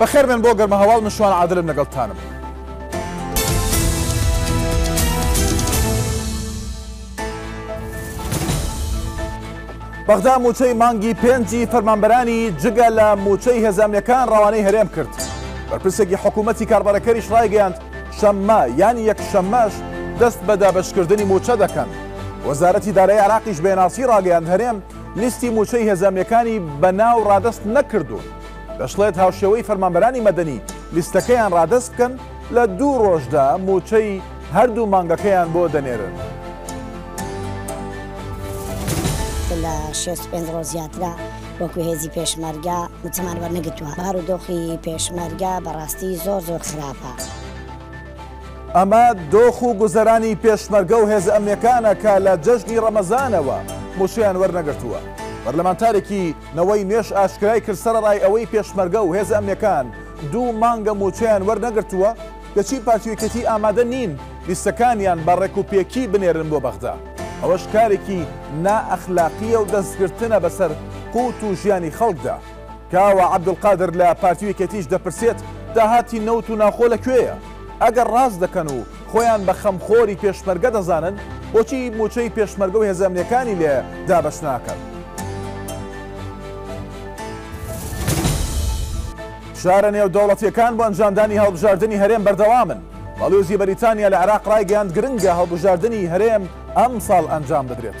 بەخێر بێن بۆ گەرمەهەواڵ من شوان عادلم لەگەڵتانم. بەغدا مووچەی مانگی پێنجی فەرمانبەرانی جگە لە مووچەی هێزامیەکان ڕەوانەی هەرێم کرد. بەرپرسێکی حکوومەتی کاربەرەکەریش ڕایگەیاند شەممە یان یەک شەممەش دەست بە دابەشکردنی مووچە دەکەن. وەزارەتی دارایی عراقیش بێناسی ڕاگەیاند هەرێم لیستی مووچەی هێزامەکانی بە ناو ڕادەست نەکردوون، دەشڵێت هاوشێوەی فەرمانبەرانی مەدەنی لیستەکەیان ڕادەست بکەن لە دوو ڕۆژدا مووچەی هەردوو مانگەکەیان بۆ دەنێرن. لە شێست و پێنج ڕۆژ زیاترە وەکو هێزی پێشمەرگە مووچەمان وەرنەگرتووە، بارودۆخی پێشمەرگە بەڕاستی زۆر زۆر خراپە. ئەمە دۆخ و گوزەرانی پێشمەرگە و هێزە ئەمنیەکانە کە لە جەژنی ڕەمەزانەوە مووچەیان وەرنەگرتووە. پەرلەمانتارێکی نەوەی نوێش ئاشکرای کرد سەرەڕای ئەوەی پێشمەرگە و هێزە ئەمنیەکان دوو مانگە مووچەیان وەرنەگرتووە، کەچی پارتی و یەکێتی ئامادە نین لیستەکانیان بە ڕێکوپێکی بنێرن بۆ بەغدا. ئەوەش کارێکی نا ئەخلاقییە و دەستگرتنە بەسەر قووت و ژیانی خەڵکدا. کاوە عەبدولقادر لە پارتی و یەکێتیش دەپرسێت داهاتی نەوت و ناوخۆ لە کوێیە؟ ئەگەر ڕاست دەکەن و خۆیان بە خەمخۆری پێشمەرگە دەزانن، بۆچی مووچەی پێشمەرگە و هێزە ئەمنییەکانی لێ دابەش ناکەن؟ فشارە نێودەوڵەتییەکان بۆ ئەنجامدانی هەڵبژاردنی هەرێم بەردەوامن، بەڵیۆزی بەریتانیا لە عێراق ڕایگەیاند گرنگە هەڵبژاردنی هەرێم ئەمساڵ ئەنجام بدرێت.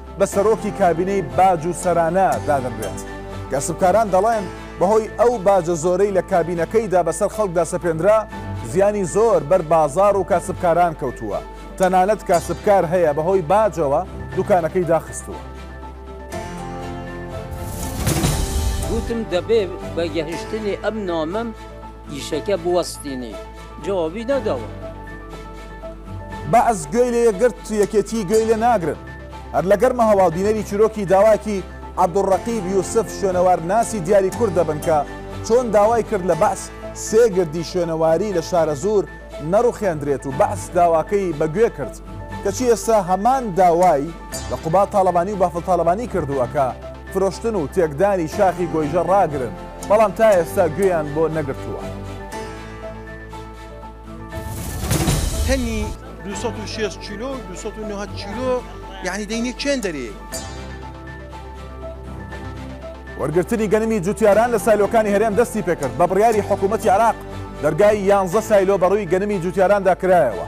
بە سەرۆکی کابینەی باج و سەرانە دادەنرێت. کەسبکاران دەڵێن، بەهۆی ئەو باجە زۆرەی لە کابینەکەیدا بەسەر خەڵکدا سەپێندرا، زیانی زۆر بەر بازاڕ و کاسبکاران کەوتووە، تەنانەت کاسبکار هەیە بەهۆی باجەوە دوکانەکەی داخستووە. گوتم دەبێ بە گەهشتنی ئەم نامەم ئیشەکە بوەستینی. جوابی نەداوە. بەعس گوێی لێ گرت یەکێتی گوێی لێ ناگرن. هەر لە گەرمە هەواڵ بینەری چیرۆکی داواکی عبدالرقیب یوسف شوێنەوار ناسی دیاری کورد دەبن کە چۆن داوای کرد لە بەعس سێ گردی شوێنەواری لە شارەزوور نەڕوخێندرێت و بەعس داواکەی بە گوێ کرد کەچی ئێستا هەمان داوای لە قوباد تاڵەبانی و بافڵ تاڵەبانی کردووە کە فرۆشتن و تێکدانی شاخی گۆیژە ڕاگرن بەڵام تا ئێستا گوێیان بۆ نەگرتووە. تەنی دوو سەد و شێست کیلۆ و دوو سەد و نۆهەد کیلۆ یعنی دەینێ چێن دەرێ. وەرگرتنی گەنمی جوتیاران لە سایلۆکانی هەرێم دەستی پێکرد بە بڕیاری حکوومەتی عراق دەرگای یانزە سایلۆ بەڕووی گەنمی جوتیاراندا کرایەوە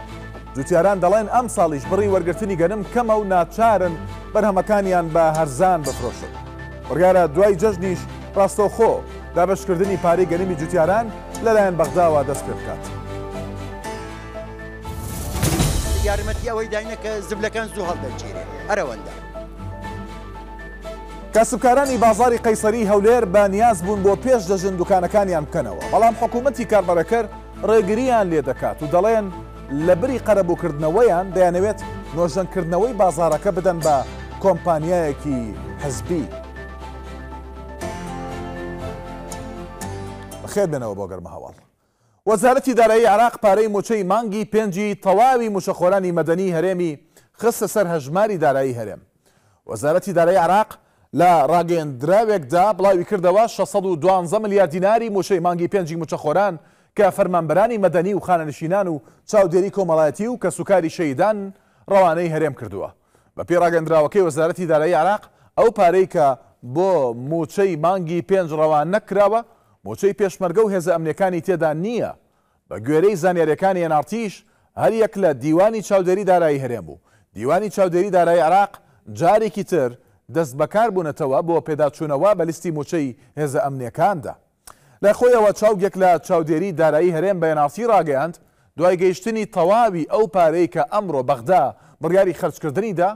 جوتیاران دەڵێن ئەم ساڵیش بڕی وەرگرتنی گەنم کەمە و ناچارن بەرهەمەکانیان بە هەرزان بفرۆشن بڕیارە دوای جەژنیش ڕاستەوخۆ دابشکردنی پارەی گەنمی جوتیاران لەلایەن بەغداوە دەست پێ بکات. یارمەتی ئەوەی داینە کە زبلەکان زوو هەڵدەگیرێت هەر ئەوەندە. کاسبکارانی بازاری قەیسەری هەولێر بە نیاز بوون بۆ پێش دەژن دوکانەکانیان بکەنەوە بەڵام حکوومەتی کاربەرەکەر ڕێگریان لێ دەکات و دەڵێن لە بری قەرەبووکردنەوەیان دەیانەوێت نۆژەنکردنەوەی بازارەکە بدەن بە کۆمپانیایەکی حزبی. بەخێر بێنەوە بۆ گەرمەهەواڵ. وەزارەتی دارایی عێراق پارەی مووچەی مانگی پێنجی تەواوی مووچەخۆرانی مەدەنی هەرێمی خستە سەر هەژماری دارایی هەرێم. وەزارەتی دارایی عێراق لە راگەیەندراوێکدا بڵاویکردەوە، شەش سەد و دوازدە ملیار دیناری مووچەی مانگی پێنجی مووچەخۆران کە فەرمانبەرانی مەدەنی و خانەنشینان و چاودێری کۆمەڵایەتی و کەسوکاری شەهیدان رەوانەی هەرێم کردووە، بەپێی ڕاگەندراوەکەی وەزارەتی دارایی عێراق، ئەو پارەی کە بۆ مووچەی مانگی پێنج ڕەوانە کراوە، مووچەی پێشمەرگە و هێزە ئەمنییەکانی تێدا نییە. بەگوێرەی زانیارییەکانی ئێن ئاڕ تیش، هەریەک لە دیوانی چاودێری دارایی هەرێم و دیوانی چاودێری دارایی عێراق جارێکی تر دەستبەکاربوونەتەوە بۆ پێداچوونەوە بە لیستی مووچەی هێزە ئەمنییەکاندا. لە خۆیەوە چاوگێک لە چاودێری دارایی هەرێم بە ئێناسی ڕاگەیاند، دوای گەیشتنی تەواوی ئەو پارەی کە ئەمڕۆ بەغدا بڕیاری خەرجکردنی دا،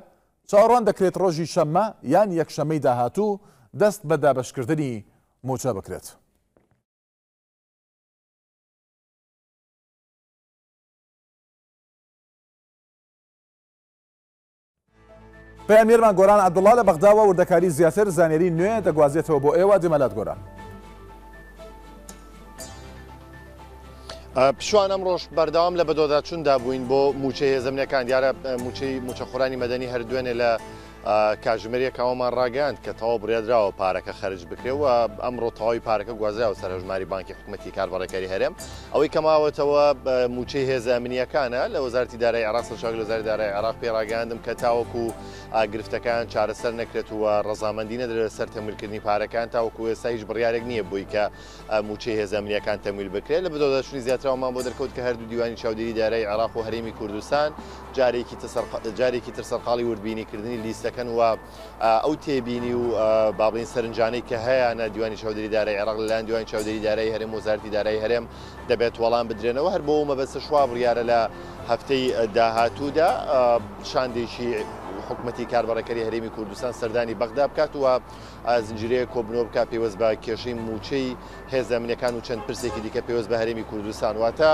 چاوەڕوان دەکرێت ڕۆژی شەممە یان یەکشەممەی داهاتوو دەست بە دابەشکردنی مووچە بکرێت. پەیامنێرمان گۆران عەبدوڵا لە بەغداوە وردەکاری زیاتر زانیاری نوێ دەگوازێتەوە بۆ ئێوە دێمەلات گۆران. پشوان ئەم ڕۆژ بەردەوام لە بەدۆداچووندا بووین بۆ موچە هێزمنەکان دیارە موچەی موچەخۆرانی مەدەنی هەر دوێنێ لە کاژمێریەکەوەمان ڕاگەاند کە تەواو بڕێدراوە پارەکە خەرج بکرێەوە ئەمڕۆ تەواوی پارەکە گوازراوە سەر هەژماری بانکی حکوومەتتی کاربڕێکاری هەرێم ئەوەی کە ماوەتەوە مووچەی هێزە ئەمنییەکانە لە وەزارەتی دارای عێراق سەرچاوەی لە وەزارەتی دارای عێراق پێی ڕاگەیاندم کە تاوەکو گرفتەکان چارەسەر نەکرێت و ڕەزامەندی نەدرێت لەسەر تەمویلکردنی پارەکان تاوەکو ئێستا هیچ بڕیارێک نییە بۆی کە مووچەی هێزە ئەمنییەکان تەمویل بکرێت لە بەدواداچوونی زیاترەوەمان بۆ دەرکەوت کە هەردوو دیوانی چاودێری دارای عێراق و هەرێمی کوردستان جارێکی تر سەرقاڵی وردبینیکردنی لیستەکەن و ئەو تێبینی و با بڵێین سەرنجانەی کە هەیانە دیوانی چاودێری دارای عێراق لەلایەن دیوانی چاودێری دارایی هەرێم و وەزارەتی دارایی هەرێم دەبێت وەڵام بدرێنەوە هەر بۆ مەبەستە شوا بڕیارە لە هەفتەی داهاتوودا شاندێکی حکومەتی کاربەڕێکەری هەرێمی کوردستان سەردانی بەغدا بکات و زنجیرەیە کۆبنەوە بکات پێوەست بە کێشەی موچەی هێزە منەکان و چەند پرسێکی دیکە پێوەست بە هەرێمی کوردستان واتە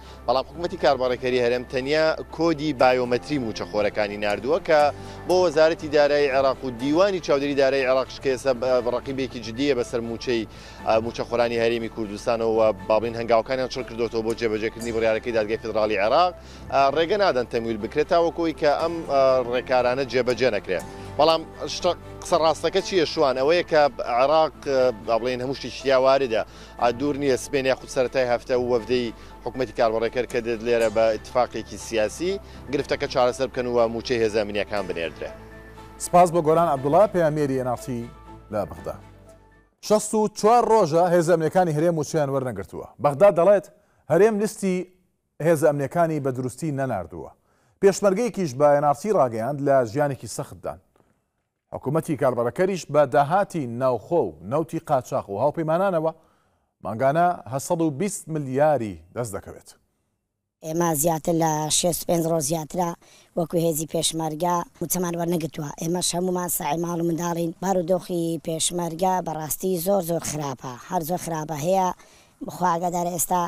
بەڵام حکومەتی کاربەڕێکەری هەرێم تەنیا کۆدی بایۆمەتری موچەخۆرەکانی نردووە کە بۆ وەزارەتی دارایی عێراق و دیوانی چاودێری دارای عێراق شکێسە ڕقیبێکی جددیە بەسەر موچەی موچەخۆرانی هەرێمی کوردستانەوە بابلین هەنگاوەکانیان چڕ کردوەوە بۆ جێبەجێکردنی بڕارەکەی دادگای فدراڵی عێراق ڕێگە نادەن تەمویل بکرێت تاوەکۆی کە ئەم ڕێکارانە جێبەجێ نەکرێت بەڵام قسە ڕاستەکە چیە شوان ئەوەیە کە عێراق بابلین هەموو شتێکیاواردە دوور نییە سبەینێ یاخود سەرەتای هەفتە وەفدی حکومەتی کاربەڕێکەر کە دێت لێرە بە ئیتفاقێکی سیاسی گرفتەکە چارەسەر بکەن و مووچەی هێزە ئەمنییەکان بنێردرێ. سپاس بۆ گۆران عەبدوڵا، پەیامنێری ئێن ئاڕ تی لە بەغدا. شەست و چوار رۆژە هێزە ئەمنییەکانی هەرێم مووچەیان وەرنەگرتووە. بەغدا دەڵێت، هەرێم لیستی هێزە ئەمنییەکانی بە دروستی نەناردووە. پێشمەرگەیەکیش بە ئێن ئاڕ تی راگەیاند، لە ژیانێکی سەختدان. حکومەتی کاربەڕەکەریش بە داهاتی ناوخۆ و نەوتی قاچاخ و هاوپەیمانانەوە مانگانە هە سەد و بیست ملیاری دەست دەکەوێت. ئێمە زیاتر لە شێست و پێنج ڕۆژ زیاترە وەکو هێزی پێشمەرگە موچەمان وەرنەگرتووە، ئێمەش هەموومان ساحێ ماڵ و منداڵین، بارودۆخی پێشمەرگە بەڕاستی زۆر زۆر خراپە، هەر زۆر خراپە، هەیە بخوا ئاگادارە ئێستا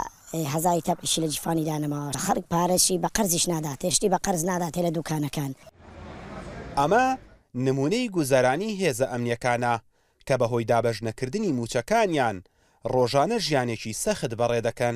هەزاری تەب ئیشی لە جیفانی دا نەماوە خەلک پارەشی بە قەرزیش ناداتێ شتی بە قەرز ناداتێ لە دوکانەکان. ئەمە نمونەی گوزەرانی هێزە ئەمنیەکانە کە بە هۆی دابەش نەکردنی موچەکانیان ڕۆژانە ژیانێکی سەخت بەڕێ دەکەن.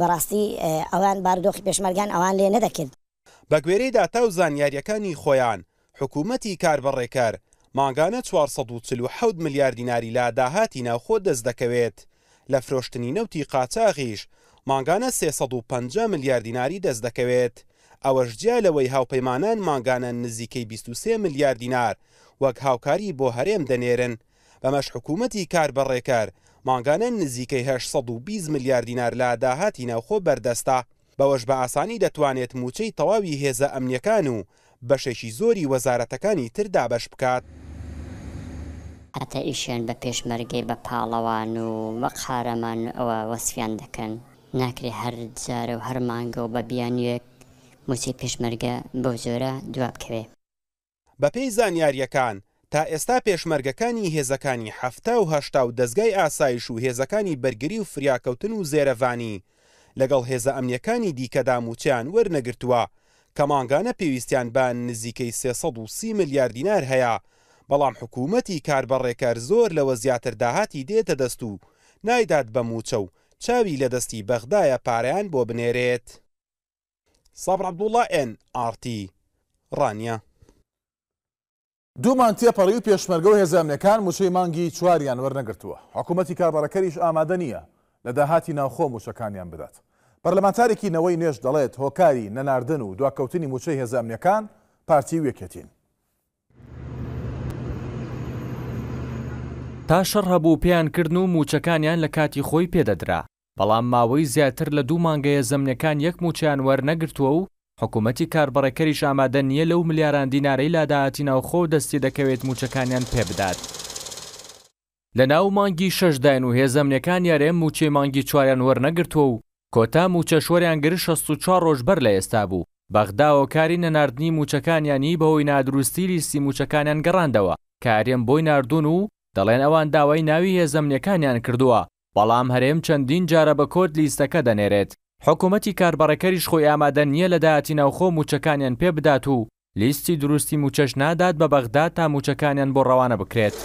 بەڕاستی ئەوان بارودۆخی پێشمەرگان ئەوان لێ نەدەکرد. بەگوێرەی داتا و زانیارییەکانی خۆیان، حکوومەتی کاربەڕێکەر مانگانە چوار سەد و چل و حەوت ملیار دیناری لە داهاتی ناوخۆ دەست دەکەوێت، لە فرۆشتنی نەوتی قاچاغیش مانگانە سێ سەد و پەنجا ملیار دیناری دەست دەکەوێت، ئەوەش جیا لەوەی هاوپەیمانان مانگانە نزیکەی بیست و سێ ملیار دینار وەک هاوکاری بۆ هەرێم دەنێرن. بەمەش حکوومەتی کار بە ڕێکار مانگانە نزیکەی هەشت سەد و بیست ملیار دینار لە داهاتی ناوخۆ بەردەستە، بەوەش بە ئاسانی دەتوانێت مووچەی تەواوی هێزە ئەمنییەکان و بەشێکی زۆری وەزارەتەکانی تر دابەش بکات. هەتا ئیشیان بە پێشمەرگەی بە پاڵەوان و بە قارەمان و ئەوە وەسفیان دەکەن، ناکرێ هەر جارە و هەر مانگە و بە بیانووێک مووچەی پێشمەرگە بەو جۆرە دوابکەوێ. بەپێی زانیارییەکان، تا ئێستا پێشمەرگەکانی هێزەکانی حەفتا و هەشتا و دەزگای ئاسایش و هێزەکانی بەرگری و فریاکەوتن و زێرەڤانی لەگەڵ هێزە ئەمنییەکانی دیکەدا مووچەیان وەرنەگرتووە کە مانگانە پێویستیان بە نزیکەی سێ سەد و سی ملیار دینار هەیە، بەڵام حکوومەتی کاربەڕێکەر زۆر لەوە زیاتر داهاتی دێتە دەست و نایدات بە مووچە و چاوی لە دەستی بەغدایە پارەیان بۆ بنێرێت. سابر عەبدوڵا ئێن ئاڕ تی، ڕانیە. دوومان تێپەڕی و پێشمەرگە و هێزە ئەمنەکان مووچەی مانگی چواریان وەرنەگرتووە، حکوومەتی کاربەڕەکەریش ئامادە نییە لە داهاتی ناوخۆ مووچەکانیان بدات. پەرلەمانتارێکی نەوەی نوێش دەڵێت، هۆکاری نەناردن و دواکەوتنی مووچەی هێزە ئەمنییەکان پارتی و یەکێتین. تا شەڕ هەبوو پێیان کردن و مووچەکانیان لە کاتی خۆی پێدەدرا، بەڵام ماوەی زیاتر لە دوو مانگەیە زەمنەکان یەک مووچەیان وەرنەگرتووە و حکوومەتی کاربەڕێکەریش ئامادە نییە لەو ملیاران دینارەی لاداهاتی ناوخۆوە دەستی دەکەوێت مووچەکانیان پێ بدات. لە ناو مانگی شەشداین و هێزە ئەمنییەکان یارێم مووچەی مانگی چواریان وەرنەگرتووە و کۆتا مووچەش وەریان گرت شەست و چوار ڕۆژ بەر لە ئێستا بوو بەغدا هۆکاری نەناردنی مووچەکانیانی بەهۆی نادرووستی لیستی مووچەکانیان گەڕاندەوە کە یارێم بۆی ناردوون و دەڵێن ئەوان داوای ناوی هێزە ئەمنییەکانیان کردووە بەڵام هەرێم چەندین جارە بە کۆد لیستەکە دەنێرێت، حکومەتی کاربەڕێکەریش خۆی ئامادە نییە لە داهاتی ناوخۆ مووچەکانیان پێ بدات و لیستی دروستی مووچەش نادات بە بەغدا تا مووچەکانیان بۆ ڕەوانە بکرێت.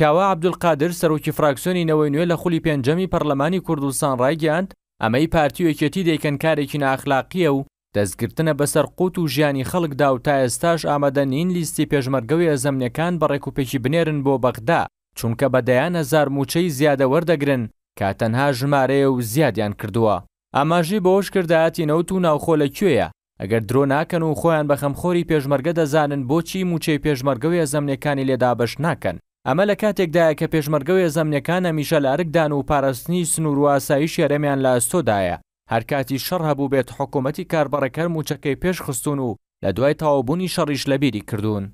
کاوە عەبدولقادر، سەرۆکی فراکسیۆنی نەوەی نوێ لە خولی پێنجەمی پەرلەمانی کوردستان ڕایگەیاند، ئەمەی پارتی و یەکێتی دەیکەن کارێکی نائەخلاقییە و دەستگرتنە بەسەر قوت و ژیانی خەڵکدا و تا ئێستاش ئامادە نین لیستی پێشمەرگە و ئێزەمنێکان بە ڕێکوپێکی بنێرن بۆ بەغدا، چونکە بە دەیان هەزار مووچەی زیادە وەردەگرن کە تەنها ژمارەیە و زیادیان کردووە. ئاماژەی بەوەشکرد داهاتی نەوت و ناوخۆ لە کوێیە ئەگەر درۆ ناکەن و خۆیان بە خەمخۆری پێشمەرگە دەزانن بۆچی مووچەی پێشمەرگە و ئێزەمنێکانی لێ دابەش ناکەن؟ ئەمە لە کاتێکدایە کە پێشمەرگە و ئێزەمنێکان هەمیشە لە ئەرکدان و پاراستنی سنوور و ئاسایشی هەرێمیان لە ئەستۆدایە. هەر کاتی شەڕ هەبووبێت حکوومەتی کاربەڕێکەر مووچەکەی پێش خستوون و لە دوای تەواوبوونی شەڕیش لە بیری کردوون.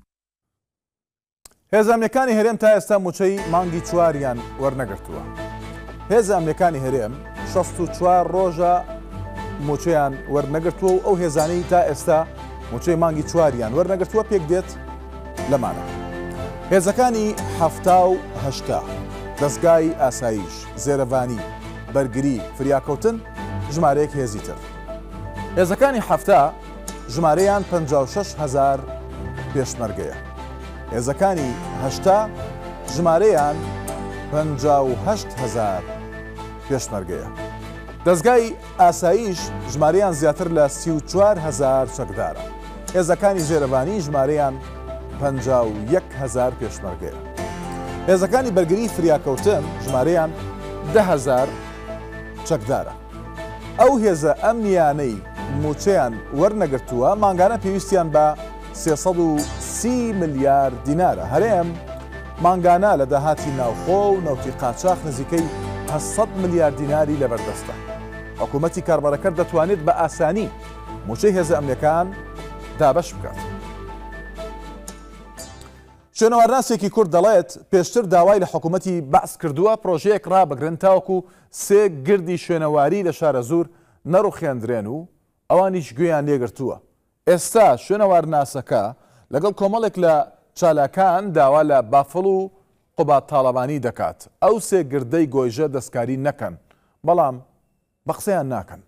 هێزە ئەمنیەکانی هەرێم تا ئێستا مووچەی مانگی چواریان وەرنەگرتووە. هێزە ئەمنیەکانی هەرێم شەست و چوار ڕۆژە مووچەیان وەرنەگرتووە و ئەو هێزانەی تا ئێستا مووچەی مانگی چواریان وەرنەگرتووە پێک دێت لەمانە. هێزەکانی حەفتا و هەشتا، دەزگای ئاسایش، زێرەڤانی، بەرگری، فریاکەوتن ژمارەیەک هێزی تر. هێزەکانی حەفتا ژمارەیان پەنجا و شەش هەزار پێشمەرگەیە. هێزەکانی هەشتا ژمارەیان پەنجا و هەشت هەزار پێشمەرگەیە. دەزگای ئاسایش ژمارەیان زیاتر لە سی و چوار هەزار چەکدارە. هێزەکانی زێرەڤانی ژمارەیان پەنجا و یەک هەزار پێشمەرگەیە. هێزەکانی بەرگریی فریاکەوتن ژمارەیان دە هەزار چەکدارە. ئەو هێزە ئەمنییانەی مووچەیان وەرنەگرتووە، مانگانە پێویستیان بە سێ سەد و سی ملیار دینارە. هەرێم مانگانە لە داهاتی ناوخۆ و نەوتی قاچاخ نزیکەی هەشت سەد ملیار دیناری لەبەردەستە. حکوومەتی کاربەرەکەر دەتوانێت بە ئاسانی موچەی هێزە ئەمنیەکان دابەش بکات. شوێنەوارناسێکی کورد دەڵێت پێشتر داوای لە حکوومەتی بەعس کردووە پرۆژەیەک ڕابگرن تاوەکو سێ گردی شوێنەواری لە شارە زور نەڕوخێندرێن و ئەوانیش گوێیان لێگرتووە ئێستا شوێنەوارناسەکە لەگەڵ کۆمەڵێک لە چالاکان داوا لە بافڵ و قوبات تاڵەبانی دەکات ئەو سێ گردەی گۆیژە دەستکاری نەکەن بەڵام بە قسەیان ناکەن.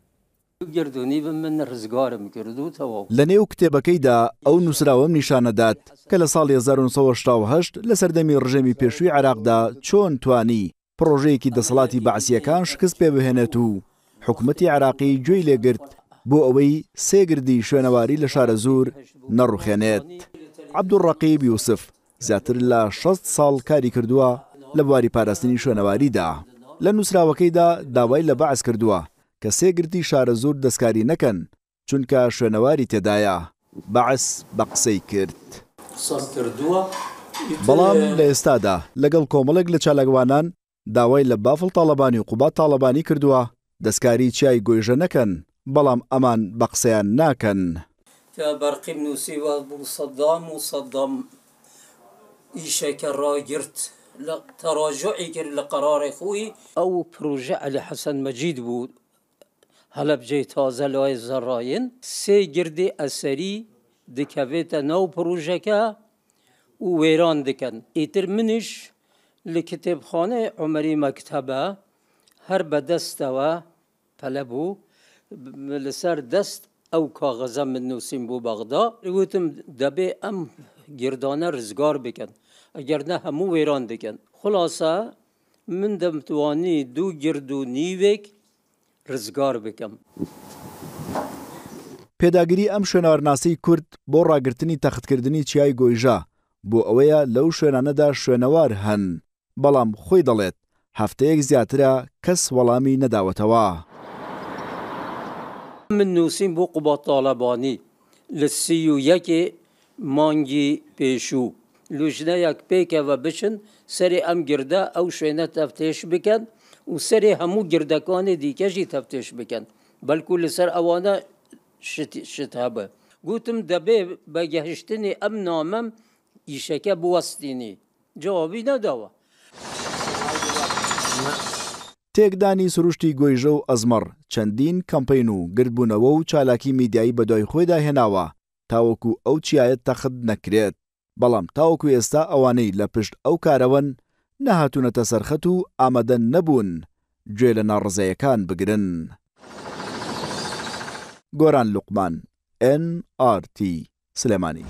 گردونی بم من ڕزگارم کرد و تەواو. لە نێو کتێبەکەیدا ئەو نووسراوەم نیشان ئەدات کە لە ساڵی هەزار و نۆ سەد و هەشتا و هەشت لە سەردەمی ڕژێمی پێشووی عێراقدا چۆن توانی پڕۆژەیەکی دەسەڵاتی بەعسییەکان شکست پێ بهێنێت و حکومەتی عێراقی گوێی لێ گرت بۆ ئەوەی سێ گردی شوێنەواری لە شارەزوور نەڕوخێنێت. عەبدولڕەقیب یوسف. زیاتر لە شەست ساڵ کاری کردووە لە بواری پاراستنی شوێنەواریدا. لە نووسراوەکەیدا داوای لە بەعس کردووە کە سێ گردی شارەزوور دەستکاری نەکەن، چونکە شوێنەواری تێدایە. بەعس بە قسەی کرد. بەڵام لە ئێستادا لەگەڵ کۆمەڵێک لە چالاکوانان داوای لە بافڵ تاڵەبانی و قوباد تاڵەبانی کردووە دەستکاری چیای گۆیژە نەکەن، بەڵام ئەمان بە قسەیان ناکەن. جا بەرقیم نوسیوە بو سەدام و سەدام ئیشەکە راگرت لە تەراجوعی کرد لە قەرارێ خوی. ئەو پروژە علی حسن مجید بو هەلەبجەی تازە لای زەڕاین سێ گردی ئەسەری دکەڤێتە ناو پروژەکە و وێران دکەن ئیتر منیش لە کتێبخانەی عومەری مەکتەبە هەر بە دەستەوە پەلە بوو لەسەر دەست ئەو کاغەزە من نووسیم بۆ بەغدا وتم دەبێ ئەم گردانە ڕزگار بکەن ئەگەر نە هەموو وێران دکەن خلاصە من دەمتوانی دوو گرد و نیوێک ڕزگار بکەم. پێداگری ئەم شوێنەوارناسەی کورد بۆ ڕاگرتنی تەختکردنی چیای گۆیژە بۆ ئەوەیە لەو شوێنانەدا شوێنەوار هەن، بەڵام خۆی دەڵێت هەفتەیەک زیاترە کەس وەڵامی نەداوەتەوە. من نووسیم بۆ قوباد تاڵەبانی لە سی و یەک ی مانگی پێشوو لوجنەیەک پێکەوە بچن سەری ئەم گردە ئەو شوێنە تەفتێش بکەن و سەری هەموو گردەکانی دیکەشی تەفتێش بکەن بەلکو لەسەر ئەوانە شت شت هەبە گوتم دەبێ بە گەهشتنی ئەم نامەم ئیشەکە بوەستینی جوابی نەداوە. تێکدانی سروشتی گۆیژە و ئەزمەڕ چەندین کەمپەین و گردبوونەوە و چالاکی میدیایی بەدوای خۆیدا هێناوە تاوەکو ئەو چیایە تەخت نەکرێت، بەڵام تاوەکو ئێستا ئەوانەی لە پشت ئەو کارەوەن نەهاتوونەتە سەرخەت و ئامادە نەبوون گوێ لە ناڕەزایەکان بگرن. گۆران لوقمان، ئێن ئاڕ تی، سلێمانی.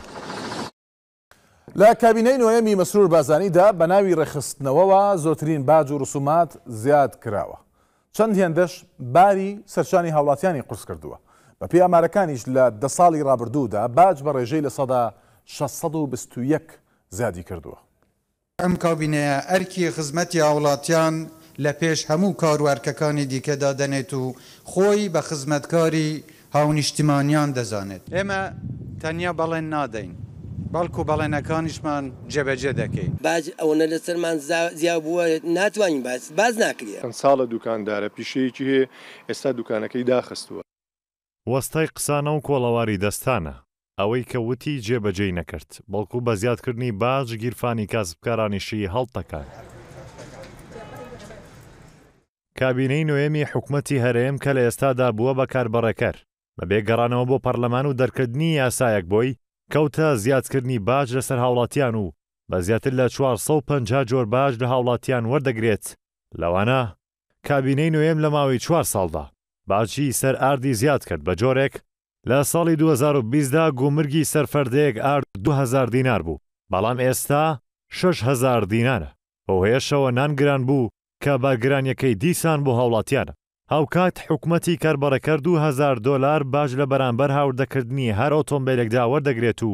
لە کابینەی نۆیەمی مەسرور بارزانیدا بە ناوی ڕێکخستنەوەوە زۆرترین باج و ڕسومات زیاد کراوە، چەند هێندەش باری سەرشانی هاوڵاتیانی قورس کردووە، بەپێی ئامارەکانیش لە دە ساڵی ڕابردوودا باج بە ڕێژەی لە سەدا شەش سەد و بیست و یەک زیادی کردووە. ئەم کابینەیە ئەرکی خزمەتی هاوڵاتیان لە پێش هەموو کار و ئەرکەکانی دیکە دادەنێت و خۆی بە خزمەتکاری هاونیشتیمانیان دەزانێت. ئێمە تەنیا بەڵێن نادەین، بەڵکو بەڵێنەکانیشمان جێبەجێ دەکەین. باج ئەوەنە لەسەرمان زیاو بووە ناتوانین باج ناکرێ. چەند ساڵە دوکاندارە پیشەیەکی هەیە ئێستا دوکانەکەی داخستووە. وەستای قسانە و کۆڵەواری دەستانە. ئەوەی کە وتی جێ بەجێی نەکرد، بەڵکو بە زیادکردنی باج گیرفانی کاسبکارانیشی هەڵتەکاند. کابینەی نۆیەمی حکومەتی هەرێم کە لە ئێستادا بووە بە کاربەڕێکەر، بەبێ گەڕانەوە بۆ پەرلەمان و دەرکردنی یاسایەک بۆی، کەوتە زیادکردنی باج لەسەر هاوڵاتیان و بە زیاتر لە چوار سەد و پەنجا جۆر باج لە هاوڵاتیان وەردەگرێت، لەوانە. کابینەی نۆیەم لە ماوەی چوار ساڵدا باجی سەر ئاردی زیاد کرد بە جۆرێک، لە ساڵی دوو هەزار و بیست دا گومرگی سەر فەردەیەک ئارد دوو هەزار دینار بوو، بەڵام ئێستا شەش هەزار دینارە، بەو هۆیەشەوە نان گران بوو کە بارگرانییەکەی دیسان بۆ هاوڵاتیانە. هاوکات حکومەتی کاربەڕێکەر دوو هەزار دۆلار باج لە بەرامبەر هاوردەکردنی هەر ئۆتۆمبێلێکدا وەردەگرێت و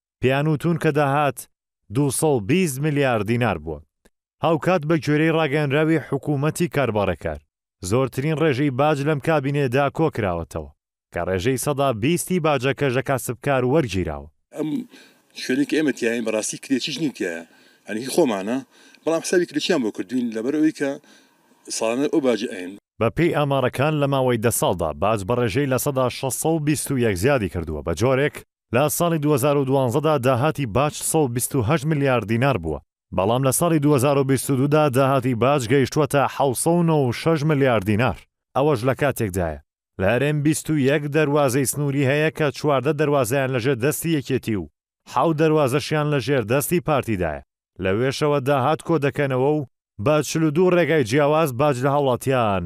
پێیان وتوون کە داهات دوو سەد و بیست ملیار دینار بووە. هاوکات بەگوێرەی ڕاگەیەنراوی حکوومەتی کاربەڕێکەر، زۆرترین ڕێژەی باج لەم کابینەیەدا کۆ کراوەتەوە کە ڕێژەی سەدا بیستی باجەکەش لە کاسبکار وەرگیراوە. ئەم شوێنەی کە ئێمە تیایین بەڕاستی کرێچیش نین تیایا، یانی هی خۆمانە، بەڵام حسابی کرێچیان بۆ کردووین لەبەر ئەوەی کە ساڵانە ئەو باجە ئەیەن. بە پێی ئامارەکان لە ماوەی دە ساڵدا باج بە ڕێژەی لە سەدا شەست و بیست و یەک زیادی کردووە بە جۆرێک لە ساڵی دوو هەزار و دوازدە دا داهاتی باج سەد و بیست و هەشت ملیار دینار بووە، بەڵام لە ساڵی دوو هەزار و بیست و دوو دا داهاتی باج گەیشتووەتە حەوت سەد و نۆ و شەش ملیار دینار، ئەوەش لە کاتێکدایە، لە هەرێم بیست و یەک دەروازەی سنووری هەیە کە چواردە دەروازەیان لەژێر دەستی یەکێتی و حەوت دەروازەشیان لە ژێر دەستی پارتیدایە، لەوێشەوە داهات کۆدەکەنەوە و بە چل و دوو رێگای جیاواز باج لە هاوڵاتیان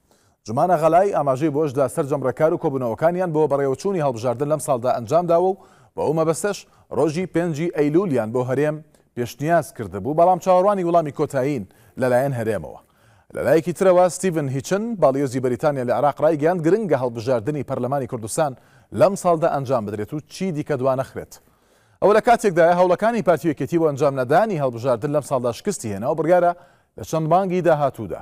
جومان ئەغەلای ئاماژەی بەوەشدا سەرجەم ڕێکار و کۆبوونەوەکانیان بۆ بەڕێوەچوونی هەڵبژاردن لەم ساڵدا ئەنجامداوە و بەو مەبەستەش ڕۆژی پێنج ی ئەیلولیان بۆ هەرێم پێشنیاز کردبوو، بەڵام چاوەڕوانی وڵامی کۆتایین لەلایەن هەرێمەوە. لەلایەکی ترەوە ستیڤن هیچن، باڵیۆزی بەریتانیا لە عێراق ڕایگەیاند گرنگە هەڵبژاردنی پەرلەمانی کوردستان لەم ساڵدا ئەنجام بدرێت و چی دیکە دوانەخرێت. ئەوە لە کاتێکدایە هەوڵەکانی پارتی و یەکێتی بۆ ئەنجامنەدانی هەڵبژاردن لەم ساڵدا شکستی هێنا و بڕیارە لە چەند مانگی داهاتوودا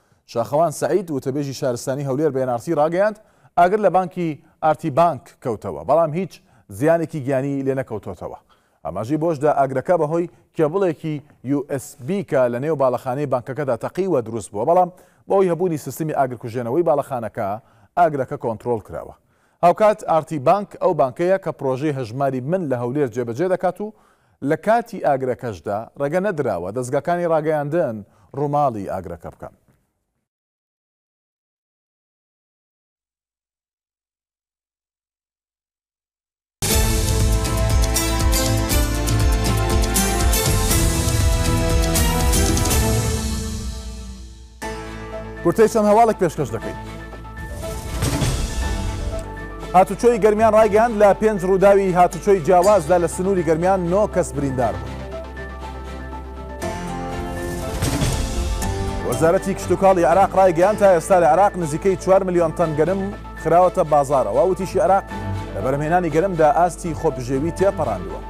شاخەوان سەعید، وتەبێژی شارستانی هەولێر بە ئێن ئاڕ تی ڕاگەیاند، ئاگر لە بانکی ئارتی بانک کەوتەوە، بەڵام هیچ زیانێکی گیانی لێنەکەوتۆتەوە. ئاماژەی بەوەشدا، ئاگرەکە بەهۆی کێبڵێکی یو ئێس بی کە لەنێو باڵەخانەی بانکەکەدا تەقیوە دروستبووە، بەڵام بەهۆی هەبوونی سیستمی ئاگرکوژێنەوەی باڵەخانەکە، ئاگرەکە کۆنترۆڵکراوە. هاوکات ئارتی بانک ئەو بانکەیە کە پڕۆژەی هەژماری من لە هەولێر جێبەجێ دەکات و لە کاتی ئاگرەکەشدا ڕێگە نەدراوە دەزگاکانی ڕاگەیاندن ڕووماڵی ئاگرەکە بکەن. کورتەی چەند هەواڵێک پێشکەش دەکەین. هاتوچۆی گەرمیان ڕایگەیاند لە پێنج ڕووداوی هاتوچۆی جیاوازدا لە سنووری گەرمیان نۆ کەس بریندار بوو. وەزارەتی کشتتوکاڵی عراق ڕایگەیان تا ئێستا لە عراق نزیکەی 4 میلیۆن تەن گەرم خراوەتە بازاڕەوە، وتیشی عێراق لە بەرهەمهێنانی گەنمدا ئاستی خۆبژێوی تێپەڕاندووە.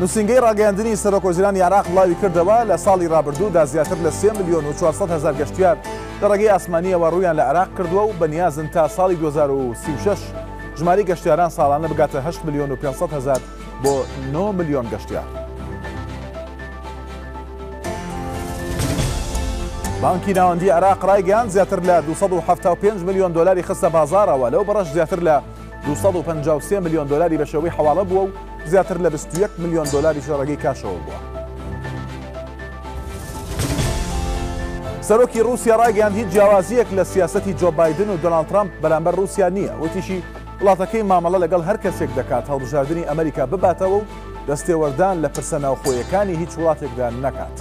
نووسینگەی ڕاگەیاندنی سەرۆک وەزیرانی عێراق بڵاوی کردەوە، لە ساڵی ڕابردوودا زیاتر لە سێ ملیۆن و چوار سەد هەزار گەشتیار لە ڕێگەی ئاسمانییەوە ڕوویان لە عێراق کردووە و بەنیازن تا ساڵی دوو هەزار و سی و شەش ژمارەی گەشتیاران ساڵانە بگاتە هەشت ملیۆن و پێنج سەد هەزار بۆ نۆ ملیۆن گەشتیار. بانکی ناوەندی عێراق ڕایگەیاند زیاتر لە 275 ملیۆن دلاری خستە بازارەوە لەو بەڕەش زیاتر لە 253 ملیۆن دلاری بە شێوەی حواڵە بووە و زیاتر لە 21 ملیۆن دلاری شەڕەگەی کاشەوە بووە. سەرۆکی رووسیا ڕایگەیاند هیچ جیاوازیەک لە سیاستی جۆ بایدن و دۆناڵد ترامپ بەرامبەر رووسیا نییە وتیشی وڵاتەکەی مامەڵە لەگەڵ هەر کەسێک دەکات هەڵبژاردنی ئەمریکا بباتەوە و دەستێوەردان لە پرسە ناوخۆیەکانی هیچ وڵاتێکدا نەکات.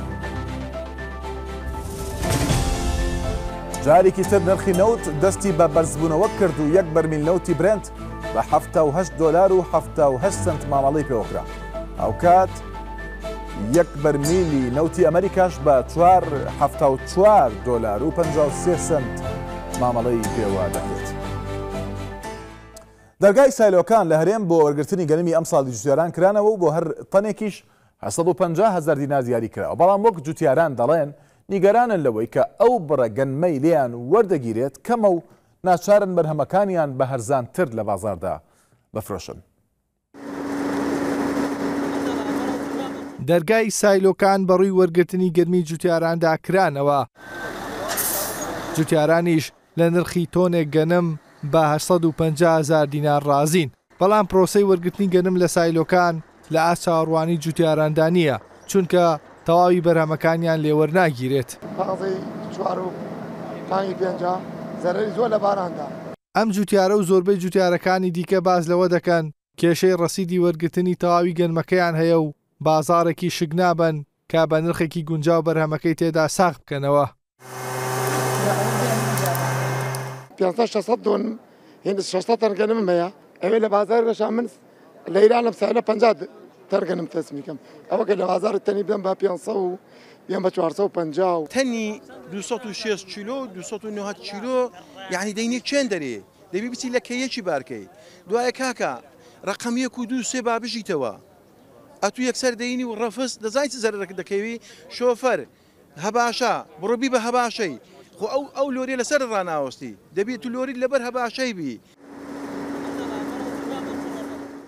جارێکی تر نرخی نەوت دەستی بە بەرزبوونەوە کرد و یەک بەرمیل نەوتی برێنت بە 78 دۆلار و 78 سنت مامەڵەی پێوەکرا ئەوکات یەک بەرمیلی نەوتی ئەمەریکاش بە چوار حەفتا و چوار دۆلار و پەنجا و سێ سەنت مامەڵەی پێوە دەکرێت. دەرگای سایلۆکان لە هەرێم بۆ وەرگرتنی گەنمی ئەمساڵی جوتیاران کرانەوە و بۆ هەر تەنێکیش 850 هەزار دینار دیاری کراوە، بەڵام وەک جوتیاران دەڵێن نیگەرانن لەوەی کە ئەو بڕە گەنمەی لێیان وەردەگیرێت کەمە و ناچارن بەرهەمەکانیان بە هەرزانتر لە بازاڕدا بفرۆشن. دەرگای سایلۆکان بەڕووی وەرگرتنی گەرمی جوتیاراندا کرانەوە، جوتیارانیش لە نرخی تۆنێک گەنم بە هەشت سەد و پەنجا هەزار دینار رازین، بەڵام پرۆسەی وەرگرتنی گەنم لە سایلۆکان لە ئاست چاوەڕوانیی جوتیاراندا نییە. چونکە تەواوی بەرهەمەکانیان لێ وەرناگیرێت. پەڕەی چوار و مانگی پێنجە زەرەری زۆر لە باران دا. ئەم جوتیارە و زۆربەی جوتیارەکانی دیکە باس لەوە دەکەن، کێشەی ڕەسیدی وەرگرتنی تەواوی گەنمەکەیان هەیە و بازاڕێکی شک نابەن کە بە نرخێکی گونجاو بەرهەمەکەی تێدا ساغ بکەنەوە. پێنجسەد شەشسەد دۆن هێندە شەشسەد تەن گەنمم هەیە ئەوێ لە بازار گەشا من لە ایران لەم سالە پەنجا تەن گەنم تەسمیکەم ئەوەگە لە بازار تەنی بدەم بە پێنجسەد و یان بە چوارسەد و پەنجا و تەنی دوو سەد و شێست کیلۆ و دوو سەد و نۆ کیلۆ یانی دەینێ چێن دەرێ دەبی بچی لە کەیەکی بارکەی دوایە کاکە ڕقم یەک و دوو سێ با بژیتەوە ئەتوو یەکسەر دەینی و ڕەفست دەزای چ زەرەرەکە دەکەوی شۆفەر هە باشە بڕۆ بیبە هە باشەی خۆ ئەو ئەو لۆریە لەسەرت ڕاناوەستی دەبی تو لۆریت لەبەر هە باشەی بی.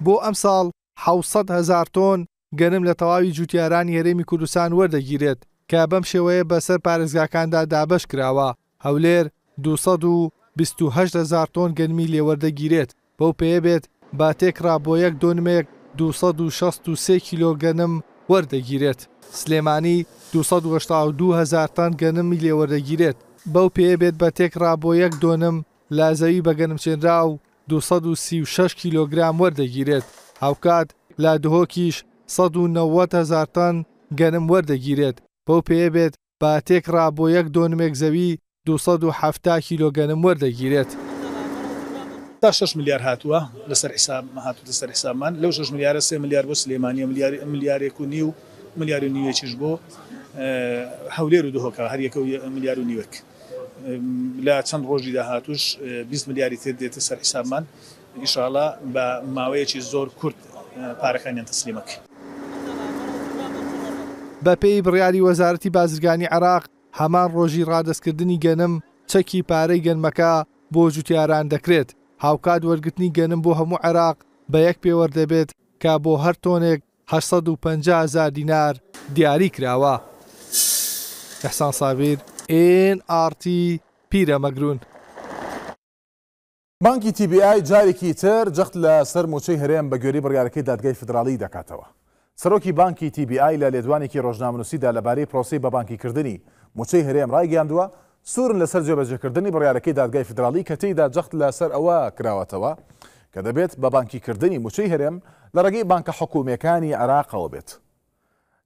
بۆ ئەمساڵ حەوت سەد هەزار تۆن گەنم لە تەواوی جووتیارانی هەرێمی کوردستان وەردەگیرێت، کە بەم شێوەیە بەسەر پارێزگاکاندا دابەشکراوە. هەولێر دوو سەد و بیست و هەشت هەزار تۆن گەنمی لێ وەردەگیرێت، بەو پێیە بێت با تێکڕا بۆ یەک دۆنمێک دوو سەد و شەست و سێ کیلۆ گەنم وەردەگیرێت، سلێمانی دوو سەد و هەشتا و دوو هەزار تەن گەنمی لێ وەردەگیرێت، بەو پێیە بێت بە تێکڕا بۆ یەک دۆنم لە زەوی بەگەنمچێنراو دوو سەد و سی و شەش کیلۆگرام وەردەگیرێت، هاوکات لە دهۆکیش سەد و نەوەد هەزار تەن گەنم وەردەگیرێت، بەو پێیە بێت با تێکڕا بۆ یەک دۆنمێک زەوی دوو سەد و حەفتا کیلۆ گەنم وەردەگیرێت. تا شەش ملیار هاتووە لەسەر حیساب هاتووتە سەر حیسابمان، لەو شەش ملیارە سێ ملیار بۆ سلێمانییە ملیار ملیارێک و نیو ملیار و نیوێکیش بۆ هەولێر و دهۆکە هەر یەکە و ملیار و نیوێک لە چەند ڕۆژی داهاتووش بیست ملیاری تر دێتە سەر حیسابمان. ان شاء اللە بە ماوەیەکی زۆر کورت پارەکانیان تەسلیمەک. بەپێی بڕیاری وەزارەتی بازرگانی عێراق، هەمان ڕۆژی ڕادەستکردنی گەنم، چەکی پارەی گەنمەکە بۆ جوتیاران دەکرێت، هاوکات وەرگرتنی گەنم بۆ هەموو عێراق بە یەک پێوەر دەبێت کە بۆ هەر تۆنێک هەشت سەد و پەنجا هەزار دینار دیاری کراوە. ئیحسان سابیر، ئێن ئاڕ تی، پیرەمەگرون. بانکی تی بی ئای جارێکی تر جەخت لە سەر مووچەی هەرێم بە گوێرەی بڕیارەکەی دادگای فیدراڵی دەکاتەوە. سەرۆکی بانکی تی بی ئای لە لێدوانێکی ڕۆژنامەنووسیدا لەبارەی پرۆسەی بە بانکیکردنی مووچەی هەرێم ڕایگەیاندووە، سوورن لەسەر جێبەجێکردنی بڕیارەکەی دادگای فیدراڵی کە تێیدا جەخت لە سەر ئەوە کراوەتەوە کە دەبێت بە بانکیکردنی مووچەی هەرێم لە ڕێگەی بانکە حکوومییەکانی عێراقەوە بێت.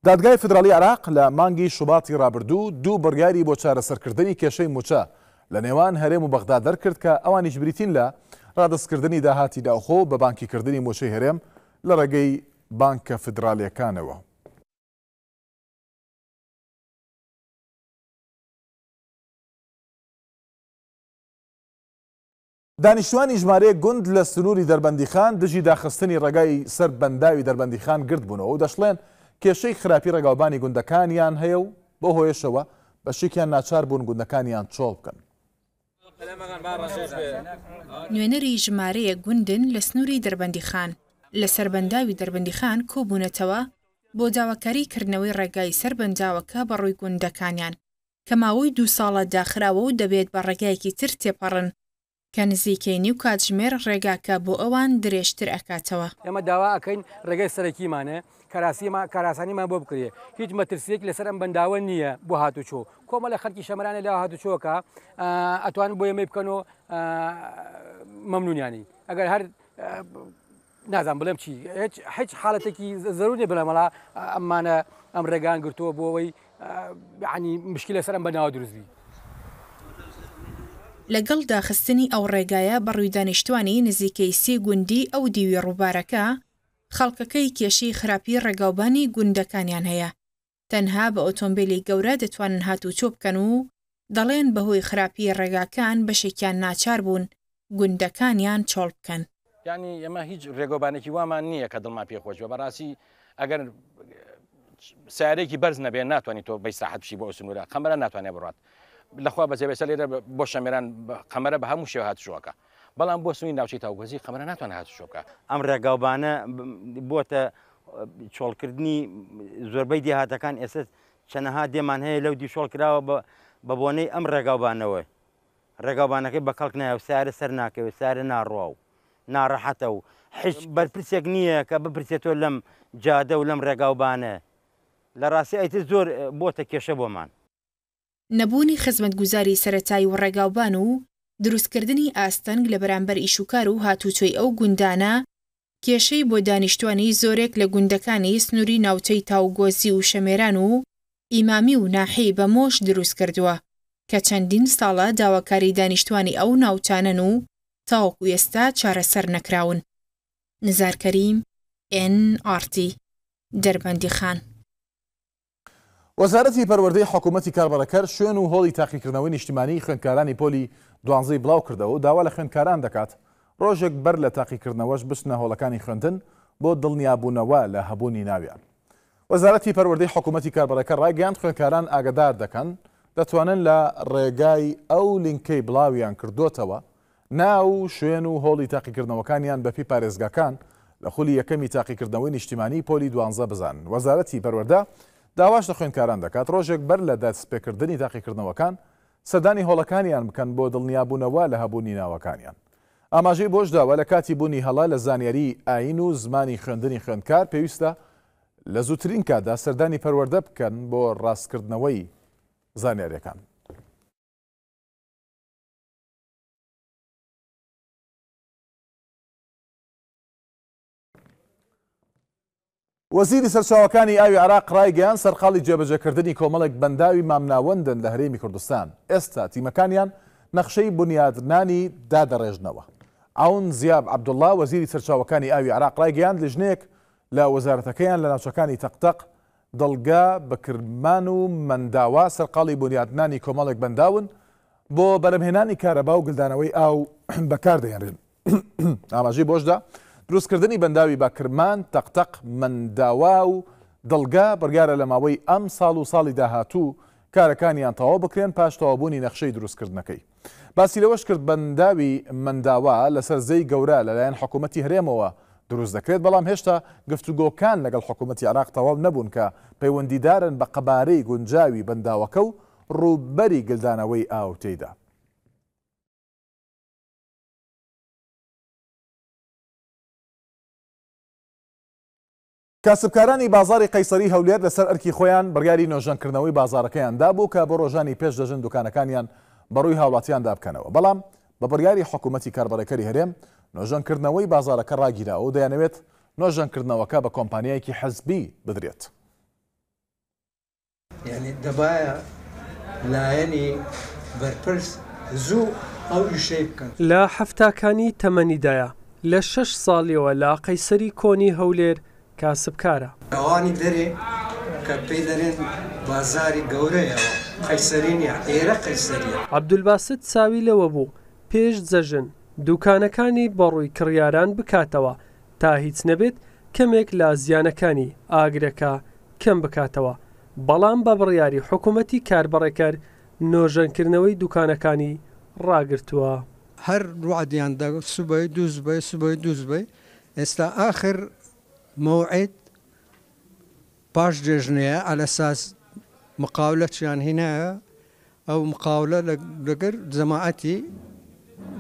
دادگای فیدراڵی عێراق لە مانگی شوباتی رابردوو دوو بڕیاری بۆ چارەسەرکردنی کێشەی مووچە لە نێوان هەرێم و بەغدا دەرکرد کە ئەوانیش بریتین لە رادەستکردنی داهاتی ناوخۆ و بەبانکیکردنی مووچەی هەرێم لە رێگەی بانکە فیدراڵییەکانەوە. دانیشتوانی ژمارەیەک گوند لە سنووری دەربەندیخان دژی داخستنی ڕێگای سەر بەنداوی دەربەندیخان گردبوونەوە و دەشڵێن، کێشەی خراپی ڕێگاوبانی گوندەکانیان هەیە و بەو هۆیەشەوە بەشێکیان ناچار بوون گوندەکانیان چۆڵ بکەن. نوێنەری ژمارەیەک گوندن لە سنووری دەربەندیخان لەسەر بەنداوی دەربەندیخان کۆبوونەتەوە بۆ داواکاری کردنەوەی ڕێگای سەر بەنداوەکە بەڕووی گوندەکانیان. کە ماوەی دوو ساڵە داخراوە و دەبێت بە ڕێگایەکی تر تێپەڕن، کە نزیکەی نیو کاتژمێر ڕێگاکە بۆ ئەوان درێژتر ئەکاتەوە. ئێمە داوا ئەکەین ڕێگای سەرەکیمانە، کەراسیمان کاراسانیمان بۆ بکرێ، هیچ مەترسیەک لەسەر ئەم بەنداوە نییە بۆ هاتوچۆ، کۆمەڵە خەرکی شەمرانە لە هاتوچۆکە ئەتوانن بۆ ئێمەی بکەن و مەمنونیانین ئەگەر هەر نازانم بڵێم چی هیچ هیچ حالەتێکی زەرو نیە بڵێمەڵا ئەمانە ئەم ڕێگان گرتووە بۆ ئەوەی عنی مشکلە سەر ئەم بەناوە دروستبی. لەگەڵ داخستنی ئەو ڕێگایە بەڕووی دانیشتوانی نزیکەی سی گوندی ئەو دیوی ڕووبارەکە، خەڵکەکەی کێشەی خراپی ڕێگاوبانی گوندەکانیان هەیە. تەنها بە ئۆتۆمبێلی گەورە دەتوانن هاتووچۆ بکەن و دەڵێن بەهۆی خراپی ڕێگاکان بەشێکیان ناچاربوون گوندەکانیان چۆڵ بکەن. یانی ئێمە هیچ ڕێگەوبانێکی وامان نییە کە دڵمان پێی خۆش بێت، بەڕاستی ئەگەر سەیارەیەکی بەرز نەبێت ناتوانیت تۆ بەیسراحەت بچیت بۆ ئەو سنوورە، قەمەرە ناتوانێت بڕوات لەخوا بەزێبێسە لێرە بۆ شەمێران قەمەرە بە هەموو شێوە هاتووچۆ ئەکات. بەڵام بۆ سنووری ناوچەی تاوگوێزی قەمەرە ناتوانێت هاتوچۆ بکات. ئەم ڕێگا و بانە بووەتە چۆڵکردنی زۆربەی دێهاتەکان، ئێستا چەنەها دێمان هەیە لەودیو چۆڵ کراوە بە بۆنەی ئەم ڕێگا و بانەوە، ڕێگا و بانەکەی بە کەڵک نایە و سەیارە سەر ناکەوێت، سەیارە ناڕوا و ناڕەحەتە و هیچ بەرپرسێک نییە کە بپرسێت تۆ لەم جادە و لەم ڕێگا و بانە لە ڕاستی ئەیتر زۆر بووەتە کێشە بۆمان. نەبوونی خزمەتگوزاری سەرەتایی و ڕێگاوبان و دروستکردنی ئاستەنگ لە بەرامبەر ئیشوکار و هاتووچۆی ئەو گوندانە، کێشەی بۆ دانیشتوانی زۆرێک لە گوندەکانی سنووری ناوچەی تاوگۆزی و شەمێران و ئیمامی و ناحیەی بەمۆش دروست کردووە کە چەندین ساڵە داواکاری دانیشتوانی ئەو ناوچانەن و تاوەکو ئێستا چارەسەر نەکراون. نزار کەریم، ئێن ئاڕتی، دەربەندیخان. وەزارەتی پەروەردەی حکوومەتی کاربەڕێکەر شوێن و هۆڵی تاقیکردنەوەی نیشتیمانیی خوێندکارانی پۆلی دوانزەی بڵاو کردەوە و داوا لە خوێندکاران دەکات ڕۆژێک بەر لە تاقیکردنەوەش بچنە هۆڵەکانی خوێندن بۆ دڵنیابوونەوە لە هەبوونی ناویان. وەزارەتی پەروەردەی حکوومەتی کاربەڕێکەر ڕایگەیاند خوێندکاران ئاگەدار دەکەن دەتوانن لە ڕێگای ئەو لینکەی بڵاویان کردۆتەوە ناو، شوێن و هۆڵی تاقیکردنەوەکانیان بەپێی پارێزگاکان لە خولی یەکەمی تاقیکردنەوەی نیشتیمانیی پۆلی دوانزە بزانن. وەزارەتی پەروەردە داواش لە خوێندکاران دەکات رۆژێک بەر لە دەستپێکردنی تاقیکردنەوەکان سەردانی هۆڵەکانیان بکەن بۆ دڵنیابوونەوە لە هەبوونی ناوەکانیان. ئاماژەی بۆش داوە لە کاتی بوونی هەڵە لە زانیاریی ئایین و زمانی خوێندنی خوێندکار پێویستە لە زووترین کاتدا سەردانی پەروەردە بکەن بۆ راستکردنەوەی زانیارییەکان. وەزیری سەرچاوەکانی ئاوی عراق ڕایگەیان سەرقاڵی جێبەجێکردنی کۆمەڵێک بەنداوی مامناوەندن لە هەرێمی کوردستان ئێستا تیمەکانیان نەخشەی بنیادنانی دادەڕێژنەوە ئاون زیاب عبدوڵا وەزیری سەرچاوەکانی ئاوی عراق ڕایگەیان لیژنەیەک لە وەزارەتەکەیان لە ناوچەکانی تەقتەق دڵگە بکرمان و مەنداوا سەرقاڵی بونیاتنانی کۆمەڵێک بەنداون، بۆ بەرهەمهێنانی کارەبا و گلدانەوەی ئاو بەکاردەهێنرێن. ئاماژەی بۆشدا، دروستکردنی بەنداوی باکرمان، تەقتەق، مەنداوا و دڵگە بڕیارە لە ماوەی ئەمساڵ و ساڵی داهاتوو کارەکانیان تەواو بکرێن پاش تەواوبوونی نەخشەی دروستکردنەکەی. باسی لەوەشکرد، بەنداوی مەنداوا لەسەر زێی گەورە لەلایەن حکوومەتی هەرێمەوە دروست دەکرێت، بەڵام هێشتا گفتوگۆکان لەگەڵ حکوومەتی عێراق تەواو نەبوون کە پەیوەندیدارن بە قەبارەی گونجاوی بەنداوەکە و ڕووبەری گلدانەوەی ئاو تێیدا. کاسبکارانی بازاڕی قەیسەری هەولێر لەسەر ئەرکی خۆیان بڕیاری نۆژەنکردنەوەی بازاڕەکەیان دابوو کە بۆ ڕۆژانی پێش جەژن دوکانەکانیان بەڕووی هاوڵاتیاندا بکەنەوە بەڵام بە بڕیاری حکومەتی کاربەڕێکەری هەرێم نۆژەنکردنەوەی بازاڕەکە ڕاگیراوە و دەیانەوێت نۆژەنکردنەوەکە بە کۆمپانیایەکی حزبی بدرێت. یانی دەبایە لایەنی بەرپرس زوو ئەو ئیشەی بکەن. لە حەفتاکانی تەمەنیدایە، لە شەش ساڵیەوە لە قەیسەری کۆنی هەولێر کاسبکارە. ئەوانی دەرێ کە پێی دەرێن بازاری گەورەیە ئەوە قەیسەری نیە ئێرە قەیسەریە. عەبدولباست ساوی لەوە بوو پێش جەژن دوکانەکانی بەڕووی کڕیاران بکاتەوە تا هیچ نەبێت کەمێک لە زیانەکانی ئاگرەکە کەم بکاتەوە، بەڵام بە بڕیاری حکومەتی کاربەڕێکەر نۆژەنکردنەوەی دوکانەکانی ڕاگرتووە. هەر وەعدیان دا سبەی دوو سبەی سبەی دوو سبەی ئێستا ئاخر موعد پاش جێژنێ عەلەساس مقاولەچیان هینایە ئەو مقاولە لەگەر جەماعەتی